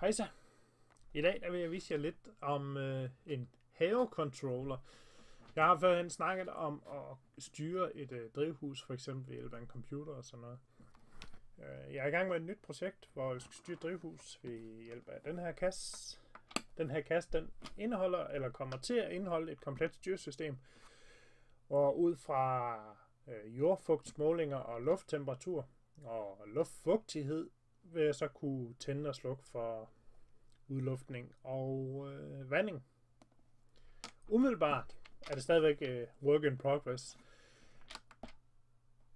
Hejsa. I dag der vil jeg vise jer lidt om øh, en havecontroller. Jeg har førhen snakket om at styre et øh, drivhus, for eksempel ved hjælp af en computer og sådan noget. Øh, jeg er i gang med et nyt projekt, hvor jeg skal styre et drivhus ved hjælp af den her kasse. Den her kasse, den indeholder, eller kommer til at indeholde et komplet styresystem, og ud fra øh, jordfugtsmålinger og lufttemperatur og luftfugtighed vil jeg så kunne tænde og slukke for udluftning og øh, vanding. Umiddelbart er det stadigvæk øh, work in progress.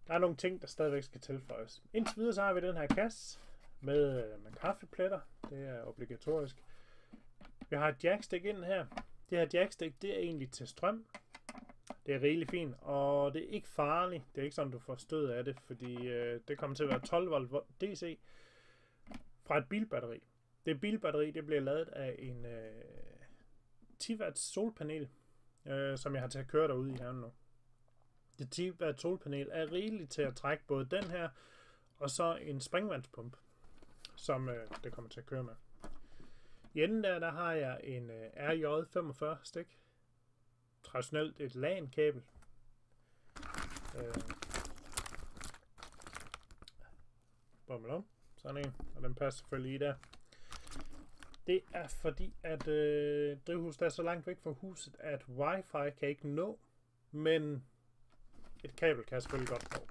Der er nogle ting, der stadigvæk skal tilføjes. Indtil videre så har vi den her kasse med, øh, med kaffepletter. Det er obligatorisk. Vi har et jackstick ind her. Det her jackstick, det er egentlig til strøm. Det er rigtig fint, og det er ikke farligt. Det er ikke sådan, du får stød af det, fordi øh, det kommer til at være 12 volt DC fra et bilbatteri. Det bilbatteri det bliver lavet af en øh, 10 watt solpanel, øh, som jeg har til at køre derude i haven nu. Det 10 watt solpanel er rigeligt til at trække både den her, og så en springvandspump, som øh, det kommer til at køre med. I enden der, der har jeg en øh, RJ45 stik. Traditionelt et LAN-kabel. Øh, om. Sådan en. Og den passer selvfølgelig lige der. Det er fordi, at øh, drivhuset er så langt væk fra huset, at wifi kan ikke nå, men et kabel kan selvfølgelig godt nå.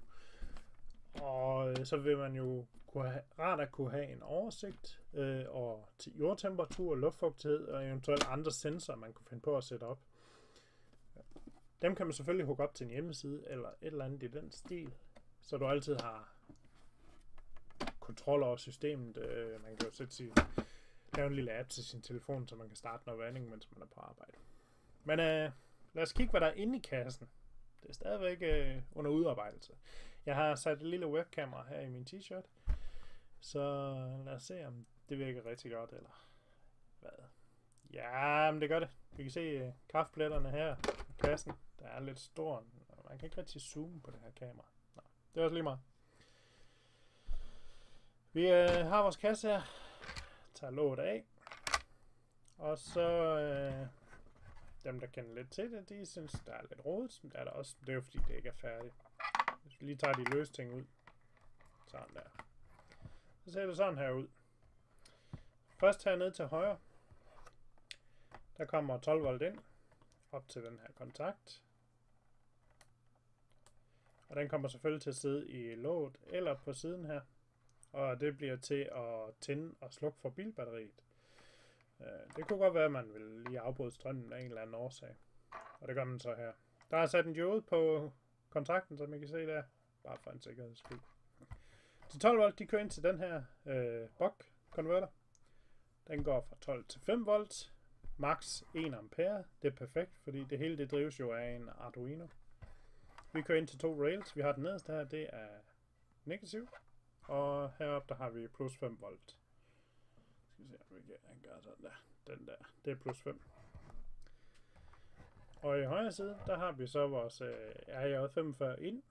Og øh, så vil man jo kunne have, rart at kunne have en oversigt øh, og til jordtemperatur, luftfugtighed og eventuelt andre sensorer, man kunne finde på at sætte op. Dem kan man selvfølgelig hugge op til en hjemmeside eller et eller andet i den stil, så du altid har kontrol over systemet. Øh, man kan jo sætte sin, lave en lille app til sin telefon, så man kan starte noget vanding, mens man er på arbejde. Men øh, lad os kigge, hvad der er inde i kassen. Det er stadigvæk øh, under udarbejdelse. Jeg har sat et lille webkamera her i min t-shirt, så lad os se, om det virker rigtig godt, eller hvad. Ja, men det gør det. Vi kan se øh, kaffepletterne her i kassen. Der er lidt stor. Man kan ikke rigtig zoome på det her kamera. Nå, det er også lige meget. Vi øh, har vores kasse her. Tager låget af. Og så øh, dem, der kender lidt til det, de synes, der er lidt rodet. Det er der også. Det er jo fordi, det ikke er færdigt. Hvis vi lige tager de løse ting ud. Sådan der. Så ser det sådan her ud. Først her ned til højre. Der kommer 12 volt ind. Op til den her kontakt. Og den kommer selvfølgelig til at sidde i låget eller på siden her og det bliver til at tænde og slukke for bilbatteriet. Øh, det kunne godt være, at man vil lige afbryde strømmen af en eller anden årsag. Og det gør man så her. Der er sat en diode på kontakten, som I kan se der. Bare for en sikkerheds skyld. De 12 volt, de kører ind til den her øh, bok konverter. Den går fra 12 til 5 volt. Max 1 ampere. Det er perfekt, fordi det hele det drives jo af en Arduino. Vi kører ind til to rails. Vi har den nederste her, det er negativ. Og heroppe, der har vi plus 5 volt. Skal vi se, om vi kan gøre sådan der. Den der, det er plus 5. Og i højre side, der har vi så vores øh, RJ45 ind.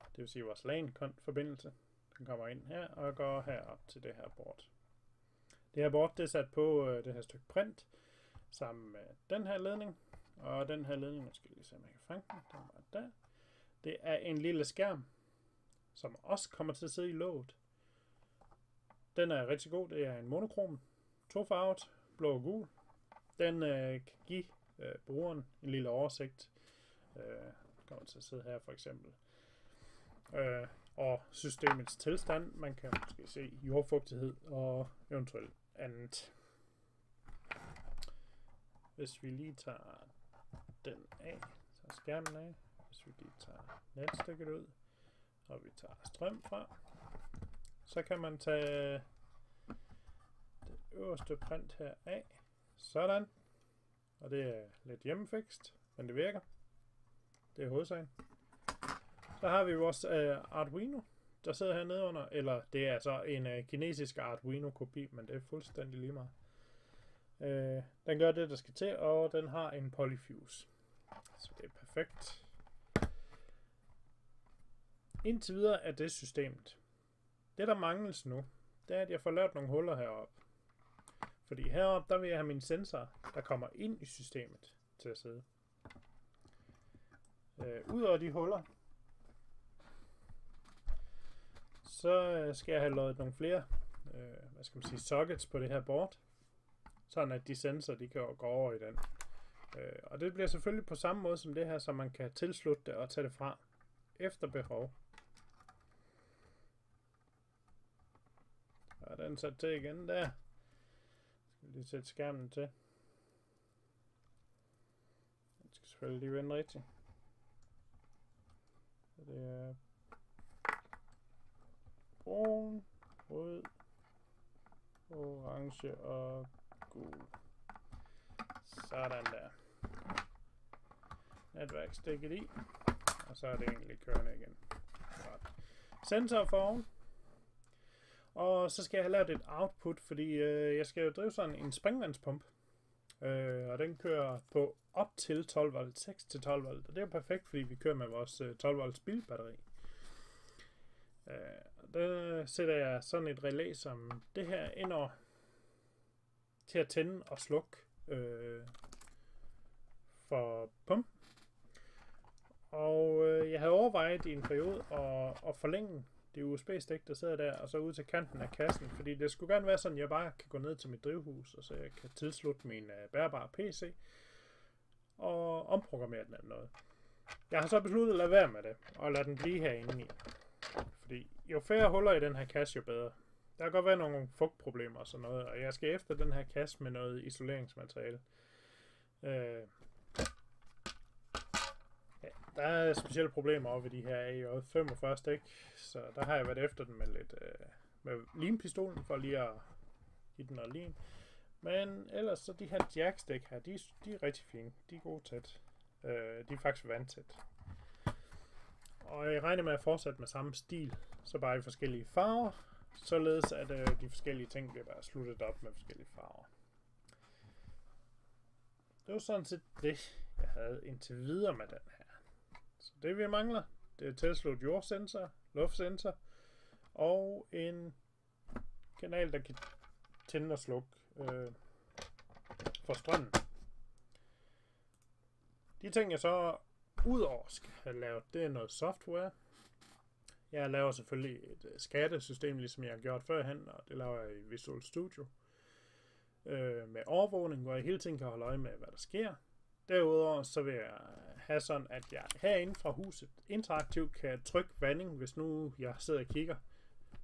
Det vil sige vores LAN-forbindelse. Den kommer ind her og går herop til det her board. Det her board det er sat på øh, det her stykke print sammen med den her ledning. Og den her ledning, nu skal jeg lige se, om jeg kan fange den. Den var der. Det er en lille skærm, som også kommer til at sidde i låget. Den er rigtig god. Det er en monokrom, tofarvet, blå og gul. Den øh, kan give øh, brugeren en lille oversigt. Øh, kommer til at sidde her for eksempel. Øh, og systemets tilstand. Man kan måske se jordfugtighed og eventuelt andet. Hvis vi lige tager den af, så skærmen af. Hvis vi lige tager netstykket ud, og vi tager strøm fra, så kan man tage det øverste print her af. Sådan. Og det er lidt hjemmefikst, men det virker. Det er hovedsagen. Så har vi vores øh, Arduino, der sidder her under. Eller det er så en øh, kinesisk Arduino-kopi, men det er fuldstændig lige meget. Øh, den gør det, der skal til, og den har en polyfuse. Så det er perfekt. Indtil videre er det systemet. Det, der mangles nu, det er, at jeg får lavet nogle huller heroppe. Fordi heroppe, der vil jeg have min sensor, der kommer ind i systemet til at sidde. Øh, Udover de huller, så skal jeg have lavet nogle flere øh, hvad skal man sige, sockets på det her board, sådan at de sensorer de kan gå over i den. Øh, og det bliver selvfølgelig på samme måde som det her, så man kan tilslutte det og tage det fra efter behov. Er den sat til igen der. Skal lige sætte skærmen til. Den skal selvfølgelig lige vende rigtigt. Så det er brun, rød, orange og gul. Sådan der. Netværkstikket i. Og så er det egentlig kørende igen. Godt. Sensor for oven. Og så skal jeg have lavet et output, fordi øh, jeg skal jo drive sådan en springvandspump. Øh, og den kører på op til 12 volt, 6 til 12 volt. Og det er jo perfekt, fordi vi kører med vores øh, 12 volts bilbatteri. Øh, der sætter jeg sådan et relæ som det her ind over til at tænde og slukke øh, for pumpen. Og øh, jeg havde overvejet i en periode at, at forlænge det USB-stik, der sidder der, og så ud til kanten af kassen, fordi det skulle gerne være sådan, at jeg bare kan gå ned til mit drivhus, og så jeg kan tilslutte min uh, bærbare PC, og omprogrammere den eller noget. Jeg har så besluttet at lade være med det, og lade den blive herinde i. Fordi jo færre huller i den her kasse, jo bedre. Der kan godt være nogle fugtproblemer og sådan noget, og jeg skal efter den her kasse med noget isoleringsmateriale. Øh, der er specielle problemer over ved de her AJ45 stik, så der har jeg været efter den med lidt øh, med limpistolen for lige at give den noget lim. Men ellers så de her jackstik her, de, de er rigtig fine. De er gode tæt. Øh, de er faktisk vandtæt. Og jeg regner med at fortsætte med samme stil, så bare i forskellige farver, således at øh, de forskellige ting bliver bare sluttet op med forskellige farver. Det var sådan set det, jeg havde indtil videre med den her. Så det vi mangler, det er tilsluttet jordsensor, luftsensor og en kanal, der kan tænde og slukke øh, for strømmen. De ting, jeg så udover skal have lavet, det er noget software. Jeg laver selvfølgelig et øh, skattesystem, ligesom jeg har gjort førhen, og det laver jeg i Visual Studio. Øh, med overvågning, hvor jeg hele tiden kan holde øje med, hvad der sker. Derudover så vil jeg have sådan, at jeg herinde fra huset interaktivt kan trykke vanding, hvis nu jeg sidder og kigger,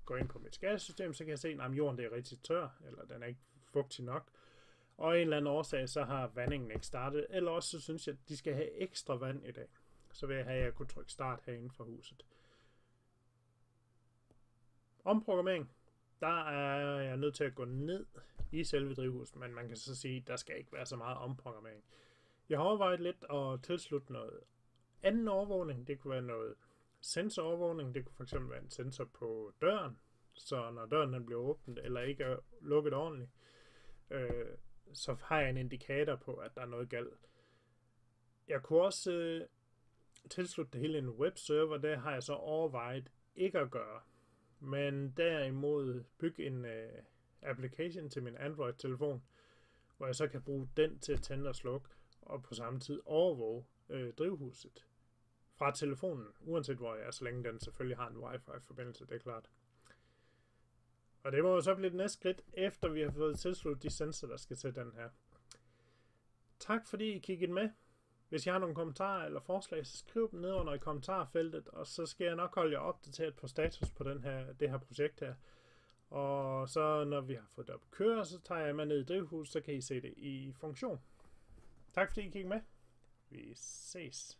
går ind på mit skattesystem, så kan jeg se, at jorden det er rigtig tør, eller den er ikke fugtig nok. Og en eller anden årsag, så har vandingen ikke startet. Eller også så synes jeg, at de skal have ekstra vand i dag. Så vil jeg have, at jeg kunne trykke start herinde fra huset. Omprogrammering. Der er jeg nødt til at gå ned i selve drivhuset, men man kan så sige, at der skal ikke være så meget omprogrammering. Jeg har overvejet lidt at tilslutte noget anden overvågning. Det kunne være noget sensorovervågning. Det kunne fx være en sensor på døren, så når døren den bliver åbnet eller ikke er lukket ordentligt, øh, så har jeg en indikator på, at der er noget galt. Jeg kunne også øh, tilslutte det hele en webserver, det har jeg så overvejet ikke at gøre. Men derimod bygge en øh, application til min Android-telefon, hvor jeg så kan bruge den til at tænde og slukke, og på samme tid overvåge øh, drivhuset fra telefonen, uanset hvor jeg er, så længe den selvfølgelig har en wifi-forbindelse, det er klart. Og det må jo så blive det næste skridt, efter vi har fået tilsluttet de sensorer, der skal til den her. Tak fordi I kiggede med. Hvis I har nogle kommentarer eller forslag, så skriv dem ned under i kommentarfeltet, og så skal jeg nok holde jer opdateret på status på den her, det her projekt her. Og så når vi har fået det op at køre, så tager jeg med ned i drivhus, så kan I se det i funktion. Tak fordi I kiggede med. Vi ses.